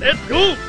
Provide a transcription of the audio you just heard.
Let's go!